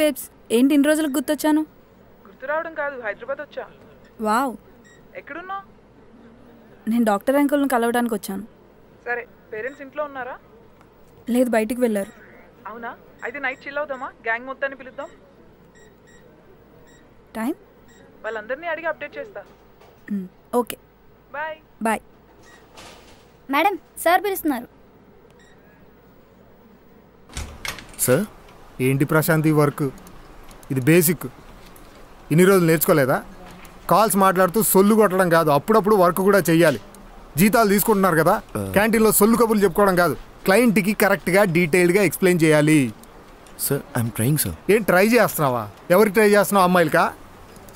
Babes ఏంటి ఇన్ని రోజులకు గుర్తొచ్చాను? గుర్తు రావడం కాదు హైదరాబాద్ వచ్చా. వావ్. ఎక్కడున్నావు నేను డాక్టర్ అంకుల్ని కలవడానికి వచ్చాను. సరే పేరెంట్స్ ఇంట్లో ఉన్నారా? లేదు బయటికి వెళ్ళారు. అవునా? అయితే నైట్ చిల్ అవుదామా? గ్యాంగ్ మొత్తాన్ని పిలుద్దాం. టైం? వాళ్ళందరినీ అడిగి అప్డేట్ చేస్తా. Okay. Bye. Bye. Madam sir పిలుస్తున్నారు. సార్? ఏంటి ప్రశాంత్ ఈ వర్క్? ఇది బేసిక్. ఇన్ని రోజులు నేర్చుకోలేదా? కాల్స్ మాట్లాడుతూ సొల్లు కొట్టడం కాదు. అప్పుడప్పుడు వర్క్ కూడా చెయ్యాలి. జీతాలు తీసుకుంటున్నారు కదా? క్యాంటీన్లో సొల్లు కబుర్లు చెప్పుకోవడం కాదు. క్లయింట్కి కరెక్ట్గా డీటెయిల్డ్గా ఎక్స్ప్లెయిన్ చేయాలి. Sir I'm trying sir. ఏం ట్రై చేస్తున్నావా? ఎవరికి ట్రై చేస్తున్నావు అమ్మాయిలకా?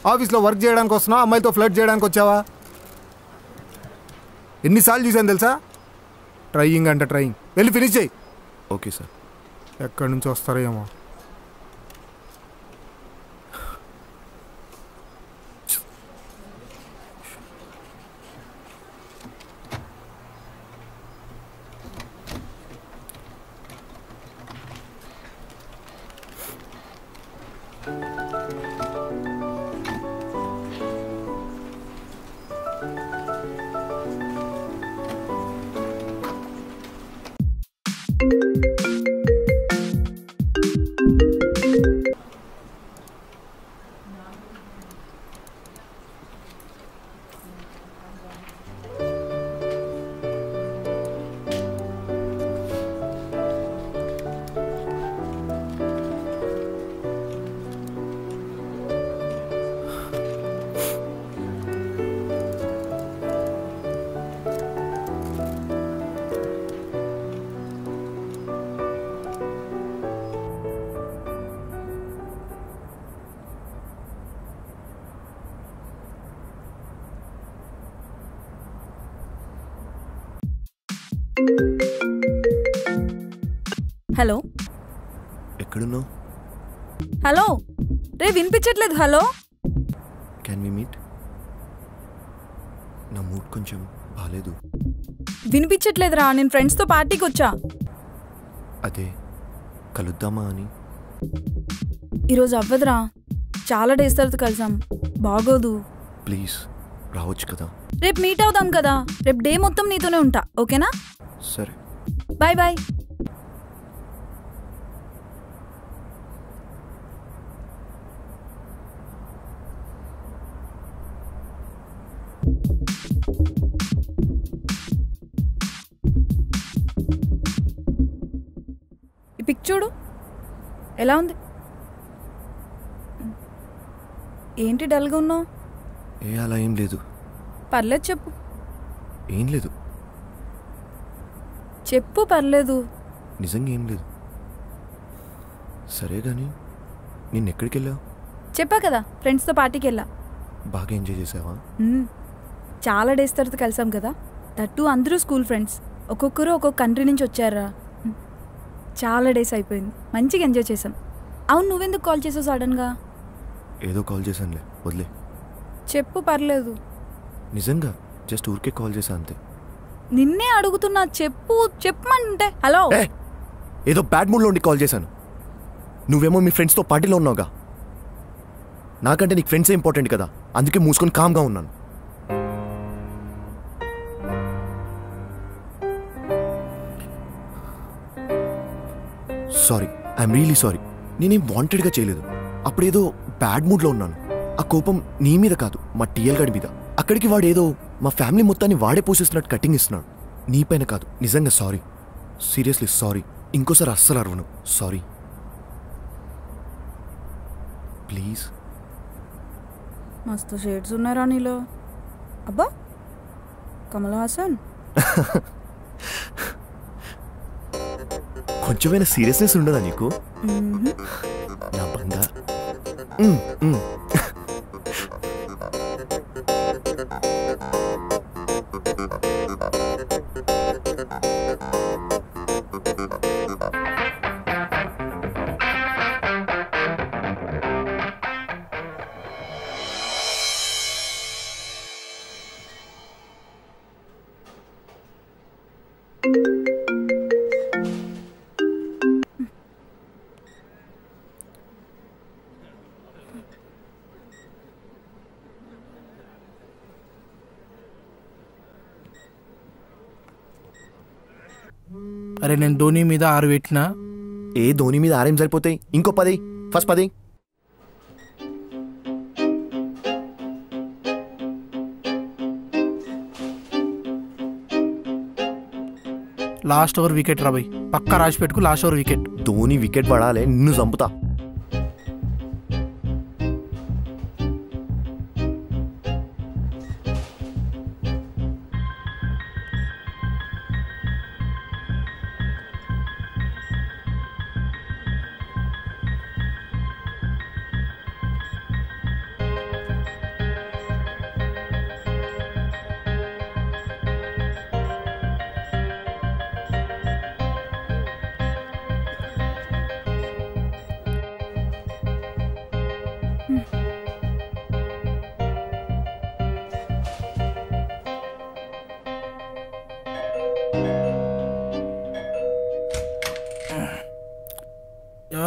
ఆఫీస్లో వర్క్ చేయడానికి వస్తున్నావా? అమ్మాయితో ఫ్లడ్ చేయడానికి వచ్చావా? ఎన్నిసార్లు చూసాను తెలుసా? ట్రయింగ్ అంటే ట్రయింగ్. వెళ్ళి ఫినిష్ చేయి. Okay sir. ఎక్కడి నుంచి వస్తారో ఏమో హలో. ఎక్కడున్నావు? హలో. రే వినిపించట్లేదు హలో. క్యాన్ వి మీట్ నా మూడ్ కొంచెం బాగాలేదు వినిపించట్లేదురా నేను ఫ్రెండ్స్తో పార్టీకి వచ్చా. అదే కలుద్దామా అని. ఈరోజు అవ్వదురా. చాలా డేస్ తర్వాత కలిసాం. బాగోదు. ప్లీజ్ రావచ్చు కదా. రేపు మీట్ అవుదాం కదా. రేపు డే మొత్తం నీతోనే ఉంటా ఓకేనా? సరే. Bye bye. చూడు. ఎలా ఉంది? ఏంటి డల్గా ఉన్నావు? ఏ అలా ఏం లేదు. పర్లేదు చెప్పు. ఏం లేదు. చెప్పు పర్లేదు. నిజంగా ఏం లేదు. సరే కానీ నిన్న ఎక్కడికి వెళ్ళావు చెప్పా కదా ఫ్రెండ్స్తో పార్టీకి వెళ్ళా బాగా ఎంజాయ్ చేసావా. చాలా డేస్ తర్వాత కలిసాం కదా. దట్టు అందరూ స్కూల్ ఫ్రెండ్స్. ఒక్కొక్కరు ఒక్కొక్క కంట్రీ నుంచి వచ్చారా. చాలా డేస్ అయిపోయింది. మంచిగా ఎంజాయ్ చేసాం అవును నువ్వెందుకు కాల్ చేసావు సడన్గా ఏదో కాల్ చేశానులే వదిలే. చెప్పు పర్లేదు. నిజంగా జస్ట్ ఊరికే కాల్ చేశా అంతే. నిన్నే అడుగుతున్నా చెప్పు చెప్పమంటే హలో. ఏదో బ్యాడ్ మూడ్లో ఉండి కాల్ చేశాను. నువ్వేమో మీ ఫ్రెండ్స్తో పార్టీలో ఉన్నావుగా. నాకంటే నీకు ఫ్రెండ్సే ఇంపార్టెంట్ కదా అందుకే మూసుకొని కామ్గా ఉన్నాను. సారీ ఐఎమ్ రియలీ సారీ నేనేం వాంటెడ్గా చేయలేదు. అప్పుడేదో బ్యాడ్ మూడ్లో ఉన్నాను. ఆ కోపం నీ మీద కాదు మా టీఎల్ గడి మీద. అక్కడికి వాడు ఏదో మా ఫ్యామిలీ మొత్తాన్ని వాడే పోషిస్తున్నట్టు కటింగ్ ఇస్తున్నాడు. నీపైన కాదు నిజంగా సారీ సీరియస్లీ సారీ ఇంకోసారి అస్సలు అరవను. సారీ ప్లీజ్ మస్తు షేడ్స్ ఉన్నారా నీలో? అబ్బా కమల్ హాసన్. కొంచెమైనా సీరియస్నెస్ ఉండదా నీకు. నా బంగా అరే నేను ధోని మీద ఆరు పెట్టినా? ఏ ధోని మీద ఆరేం సరిపోతాయి? ఇంకో పది ఫస్ట్ పది. లాస్ట్ ఓవర్ వికెట్ రాబోయ్ పక్కా రాసి పెట్టుకు last over wicket. Dhoni wicket పడాలి నిన్ను చంపుతా.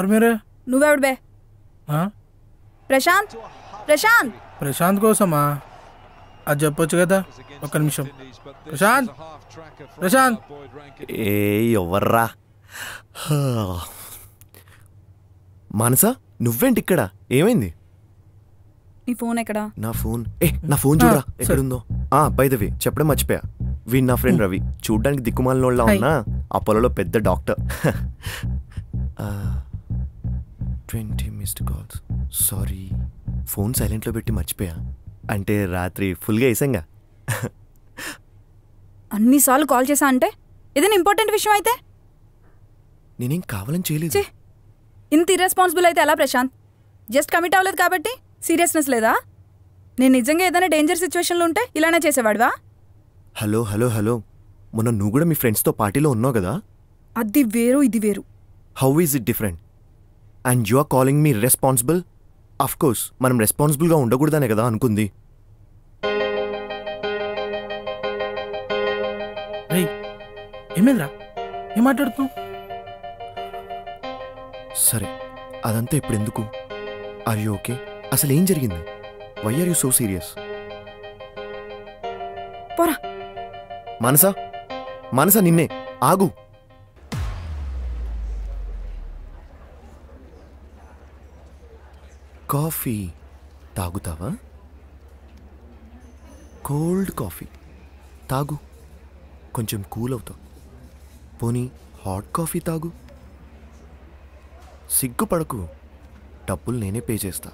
ఎవరు మీరు? నువ్వెవడు బే? ఆ? ప్రశాంత్? ప్రశాంత్? ప్రశాంత్ కోసమా? అది చెప్పొచ్చు కదా. ఒక్క నిమిషం. ప్రశాంత్! ప్రశాంత్! ఏ ఎవర్రా? హా. మానసా నువ్వేంటి ఇక్కడ? ఏమైంది? నీ ఫోన్ ఎక్కడా? నా ఫోన్? ఏ నా ఫోన్ చూడరా. ఎక్కడుందో? ఆ బై ద వే చెప్పడం మర్చిపోయా. వీడు నా ఫ్రెండ్ రవి. చూడ్డానికి దిక్కుమాలినోళ్ళ. ఉన్నా అపోలోలో పెద్ద doctor. Twenty missed calls. Sorry. Phone సైలెంట్లో పెట్టి మర్చిపోయా. అంటే రాత్రి ఫుల్గా వేసాంగా అన్నిసార్లు కాల్ చేశా అంటే? ఏదైనా ఇంపార్టెంట్ విషయం అయితే? నేనేం కావాలని చేయలేదు. ఇంత ఇర్రెస్పాన్సిబుల్ అయితే ఎలా ప్రశాంత్? జస్ట్ కమిట్ అవ్వలేదు కాబట్టి సీరియస్నెస్ లేదా? నేను నిజంగా ఏదైనా డేంజర్ సిచ్యువేషన్లో ఉంటే ఇలానే చేసేవాడివా? Hello hello hello. మొన్న నువ్వు కూడా మీ ఫ్రెండ్స్తో పార్టీలో ఉన్నావు కదా? అది వేరు ఇది వేరు. How is it different and you are calling me responsible of course మనం రెస్పాన్సిబుల్గా ఉండకూడదనే కదా అనుకుంది. ఏమైందిరా? ఏం మాట్లాడుతున్నావు? సరే అదంతా ఇప్పుడు ఎందుకు ఆర్ యూ ఓకే అసలు ఏం జరిగింది? Why are you so serious పోరా. మనసా? మనసా నిన్నే? ఆగు. కాఫీ తాగుతావా? Cold coffee. తాగు. కొంచెం కూల్ అవుతావు పోనీ హాట్ కాఫీ తాగు. సిగ్గుపడకు. డబ్బులు నేనే పే చేస్తా.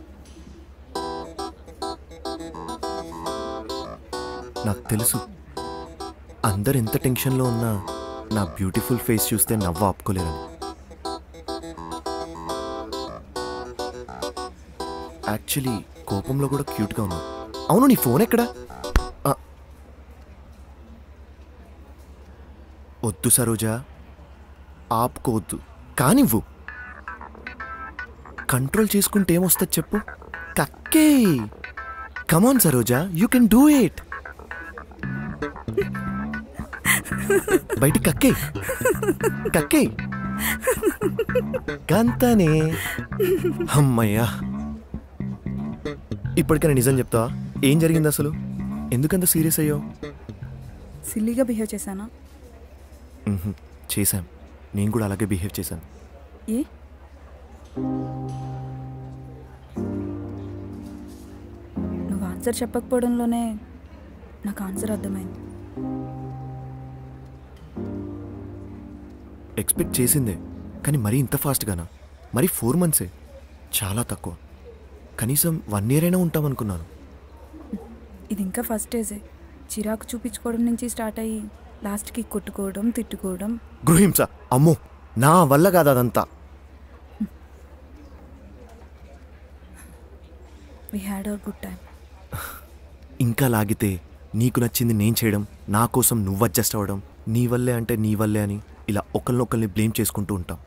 నాకు తెలుసు. అందరు ఎంత టెన్షన్లో ఉన్నా నా బ్యూటిఫుల్ ఫేస్ చూస్తే నవ్వు ఆపుకోలేరని. యాక్చువల్లీ కోపంలో కూడా క్యూట్గా ఉన్నావు అవును నీ ఫోన్ ఎక్కడా? వద్దు సరోజా. ఆపుకోవద్దు. కానివ్వు. కంట్రోల్ చేసుకుంటే ఏమొస్తుంది చెప్పు? కక్కే. Come on Saroja. You can do it బయట కక్కే. కక్కే. కంతనే. అమ్మయ్యా. ఇప్పటికైనా నిజం చెప్తావా ఏం జరిగింది అసలు? ఎందుకంత సీరియస్ అయ్యావు? సిల్లీగా బిహేవ్ చేశానా? చేశాం నేను కూడా అలాగే బిహేవ్ చేశాను. ఏ? నువ్వు ఆన్సర్ చెప్పకపోవడంలోనే నాకు ఆన్సర్ అర్థమైంది. ఎక్స్పెక్ట్ చేసిందే కానీ మరీ ఇంత ఫాస్ట్గానా? మరి ఫోర్ మంత్సే? చాలా తక్కువ. కనీసం వన్ ఇయర్ అయినా ఉంటామనుకున్నాను. ఇది ఇంకా ఫస్ట్ స్టేజే. చిరాకు చూపించుకోవడం నుంచి స్టార్ట్ అయ్యి లాస్ట్కి కొట్టుకోవడం తిట్టుకోవడం. గృహింస అమ్మో నా వల్ల కాదు అదంతా. We had our good time ఇంకా లాగితే నీకు నచ్చింది నేను చేయడం నా కోసం నువ్వు అడ్జస్ట్ అవ్వడం నీ వల్లే అంటే నీ వల్లే అని ఇలా ఒకరినొకరిని బ్లేమ్ చేసుకుంటూ ఉంటాం.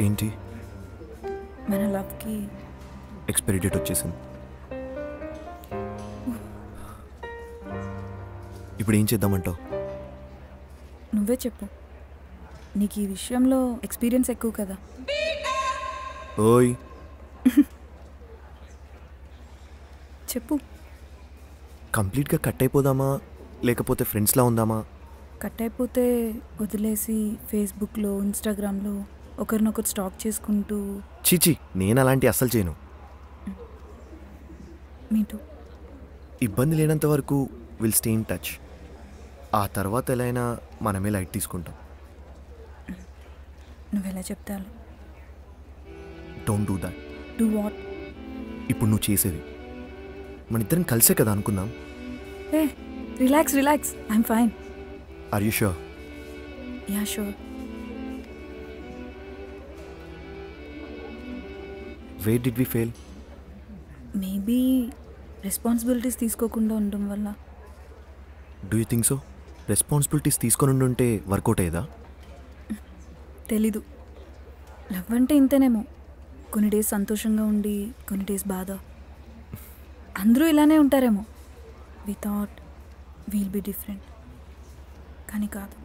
ఏంటి? మన లవ్కి ఎక్స్పైరీ డేట్ వచ్చేసింది. ఇప్పుడు ఏం చేద్దామంటావు? నువ్వే చెప్పు. నీకు ఈ విషయంలో ఎక్స్పీరియన్స్ ఎక్కువ కదా. ఓయ్! చెప్పు. కంప్లీట్గా కట్ అయిపోదామా లేకపోతే ఫ్రెండ్స్లా ఉందామా? కట్ అయిపోతే వదిలేసి ఫేస్బుక్లో ఇన్స్టాగ్రామ్లో ఒకరినొకరు స్టాక్ చేసుకుంటూ. చీచి నేను అలాంటి అస్సలు చేయను. మీటు ఇబ్బంది లేనంత వరకు విల్ స్టే ఇన్ టచ్ ఆ తర్వాత ఎలా అయినా మనమే లైట్ తీసుకుంటాం. నువ్వెలా చెప్తాను don't do that do what ఇప్పుడు నువ్వు చేసేది. మన ఇద్దరం కలిసే కదా అనుకుందాం. Hey relax relax I'm fine are you sure yeah sure why did we fail maybe responsibilities తీసుకోకుండా ఉండడం వల్ల. Do you think so responsibilities తీసుకొని ఉంటే వర్కౌట్ అయ్యేదా? తెలీదు. లవ్ అంటే ఇంతేనేమో. కొన్ని డేస్ సంతోషంగా ఉండి కొన్ని డేస్ బాధ. అందరూ ఇలానే ఉంటారేమో. We thought we'll be different కానీ కాదు.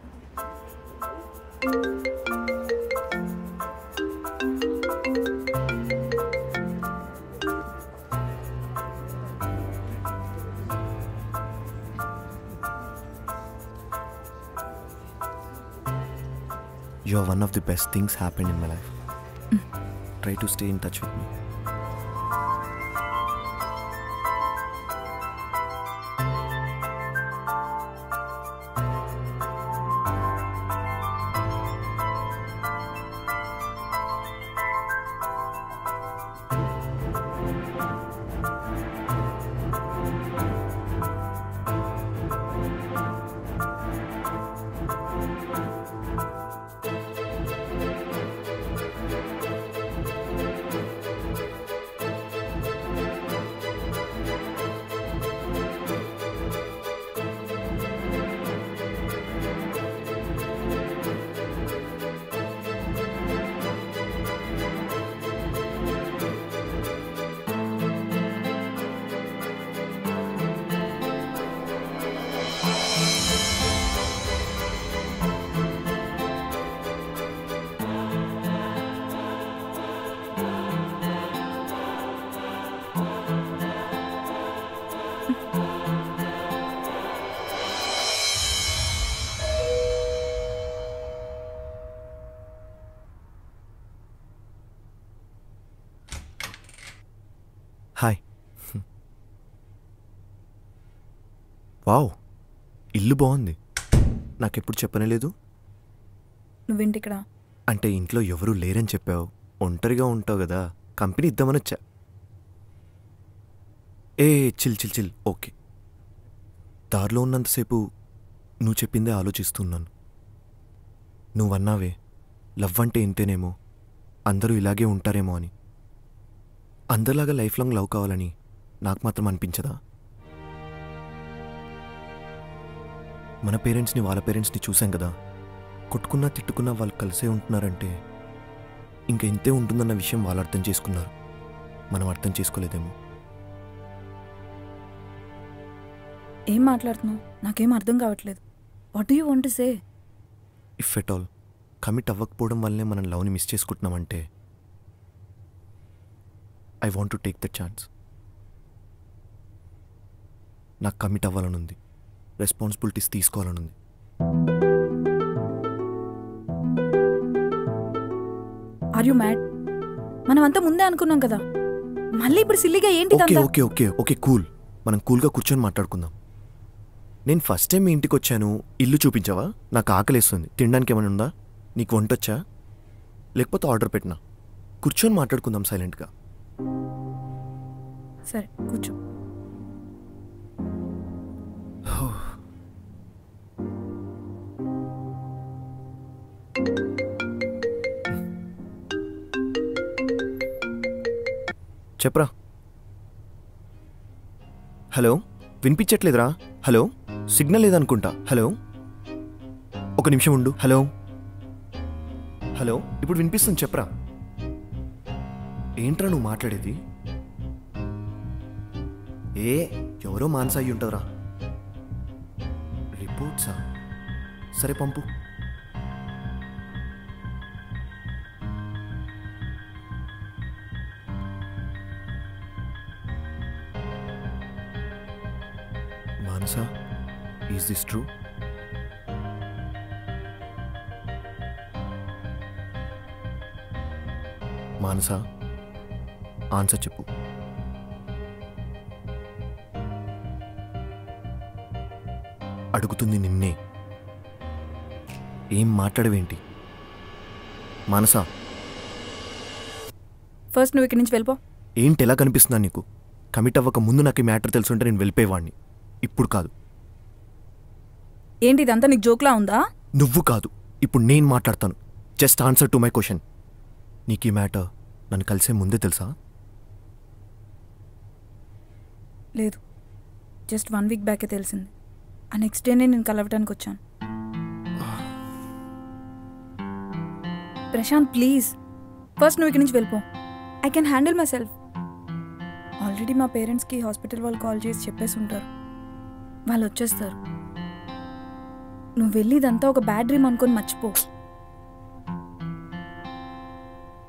You are one of the best things happened in my life. Mm. Try to stay in touch with me. Hi. Wow ఇల్లు బాగుంది. నాకెప్పుడు చెప్పనలేదు నువ్వేంటి ఇక్కడ? అంటే ఇంట్లో ఎవరూ లేరని చెప్పావు. ఒంటరిగా ఉంటావు కదా. కంపెనీ ఇద్దామని వచ్చా. Hey chill chill chill. Okay. దారిలో ఉన్నంతసేపు నువ్వు చెప్పిందే ఆలోచిస్తున్నాను. నువ్వన్నావే లవ్ అంటే ఇంతేనేమో అందరూ ఇలాగే ఉంటారేమో అని. అందరిలాగా లైఫ్ లాంగ్ లవ్ కావాలని నాకు మాత్రం అనిపించదా? మన పేరెంట్స్ని వాళ్ళ పేరెంట్స్ని చూసాం కదా. కొట్టుకున్నా తిట్టుకున్నా వాళ్ళు కలిసే ఉంటున్నారంటే ఇంకా ఇంతే ఉంటుందన్న విషయం వాళ్ళు అర్థం చేసుకున్నారు. మనం అర్థం చేసుకోలేదేమో. ఏం మాట్లాడుతున్నావు? నాకేం అర్థం కావట్లేదు. What do you want say if at all commit అవ్వకపోవడం వల్లనే మనం లవ్ని miss చేసుకుంటున్నామంటే I want to take the chance నాకు కమిట్ అవ్వాలనుంది. రెస్పాన్సిబిలిటీస్ తీసుకోవాలనుంది. ఆర్ యు మ్యాడ్ మనం అంతా ముందే అనుకున్నాం కదా. మళ్ళీ ఇప్పుడు సిల్లిగా ఏంటి okay? Okay okay okay cool మనం కూల్గా కూర్చొని మాట్లాడుకుందాం. నేను ఫస్ట్ టైం మీ ఇంటికి వచ్చాను ఇల్లు చూపించావా? నాకు ఆకలేస్తుంది. తినడానికి ఏమైనా ఉందా? నీకు వంటొచ్చా? లేకపోతే ఆర్డర్ పెట్టినా? కూర్చొని మాట్లాడుకుందాం సైలెంట్గా సరే కూర్చో. చెప్పరా. హలో? వినిపించట్లేదురా. హలో? సిగ్నల్ లేదనుకుంటా. హలో? ఒక నిమిషం ఉండు. హలో? హలో? ఇప్పుడు వినిపిస్తుంది చెప్పరా? ఏంట్రా నువ్వు మాట్లాడేది? ఏ ఎవరో మానస అయ్యి ఉంటుందిరా రిపోర్ట్సా? సరే పంపు. Is this true Manasa answer చెప్పు. అడుగుతుంది నిన్నే. ఏం మాట్లాడవేంటి? మానస. ఫస్ట్ నువ్వు ఇక్కడి నుంచి వెళ్ళిపో. ఏంటి ఎలా కనిపిస్తున్నా నీకు? కమిట్ అవ్వక ముందు నాకు ఈ మ్యాటర్ తెలుసుంటే నేను వెళ్ళిపోయేవాడిని ఇప్పుడు కాదు. ఏంటి ఇదంతా నీకు జోక్లా ఉందా? నువ్వు కాదు. ఇప్పుడు నేను మాట్లాడతాను. Just answer to my question నీకు ఈ మ్యాటర్ నన్ను కలిసే ముందే తెలుసా? లేదు. జస్ట్ వన్ వీక్ బ్యాకే తెలిసింది. ఆ నెక్స్ట్ డేనే నేను కలవటానికి వచ్చాను. ప్రశాంత్ ప్లీజ్ ఫస్ట్ నువ్వు ఇక్కడి నుంచి వెళ్ళిపో. I can handle myself already మా పేరెంట్స్కి హాస్పిటల్ వాళ్ళు కాల్ చేసి చెప్పేసి ఉంటారు. వాళ్ళు వచ్చేస్తారు. నువ్వు వెళ్ళి ఇదంతా ఒక బ్యాడ్ డ్రీమ్ అనుకొని మర్చిపో.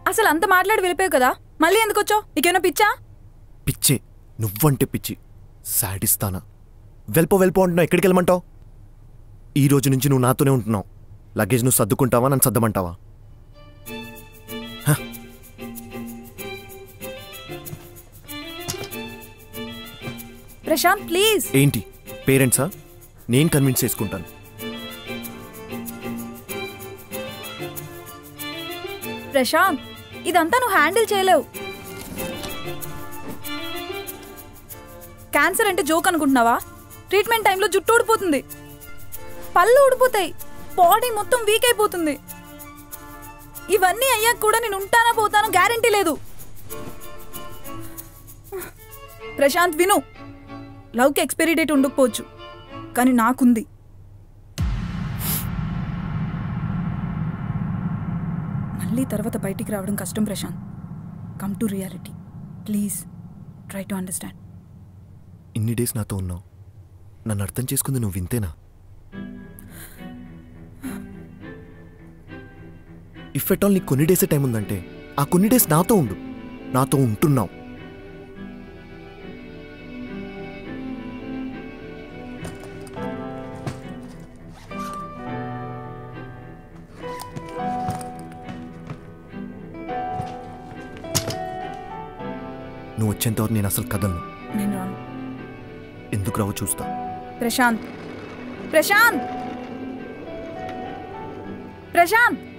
అసలు అంత మాట్లాడి వెళ్ళిపోయావు కదా? మళ్ళీ ఎందుకు వచ్చావు నీకేమైనా పిచ్చా? పిచ్చే. నువ్వంటే పిచ్చి. సాడిస్తానా వెళ్ళిపో వెళ్ళిపో అంటున్నావు. ఎక్కడికి వెళ్ళమంటావు? ఈ రోజు నుంచి నువ్వు నాతోనే ఉంటున్నావు. లగేజ్ నువ్వు సర్దుకుంటావా? నన్ను సర్దమంటావా? ప్రశాంత్ ప్లీజ్ ఏంటి? పేరెంట్సా? నేను కన్విన్స్ చేసుకుంటాను. ప్రశాంత్ ఇదంతా నువ్వు హ్యాండిల్ చేయలేవు. క్యాన్సర్ అంటే జోక్ అనుకుంటున్నావా? ట్రీట్మెంట్ టైంలో జుట్టు ఊడిపోతుంది. పళ్ళు ఊడిపోతాయి. బాడీ మొత్తం వీక్ అయిపోతుంది. ఇవన్నీ అయ్యాక కూడా నేను ఉంటానా పోతానో గ్యారంటీ లేదు. ప్రశాంత్ విను. లవ్కి ఎక్స్పైరీ డేట్ ఉండకపోవచ్చు కానీ నాకుంది. మళ్ళీ తర్వాత బయటికి రావడం కష్టం Prashant. Come to reality please try to understand ఇన్ని డేస్ నాతో ఉన్నావు. నన్ను అర్థం చేసుకుంది నువ్వు వింతేనా? ఇఫ్ ఎట్ ఆల్ నీకు కొన్ని డేసే టైం ఉందంటే ఆ కొన్ని డేస్ నాతో ఉండు. నాతో ఉంటున్నావు. నువ్వు వచ్చేంతవరకు నేను అసలు కదలను. నేను రాను. ఎందుకు రావో చూస్తా. ప్రశాంత్. ప్రశాంత్. ప్రశాంత్.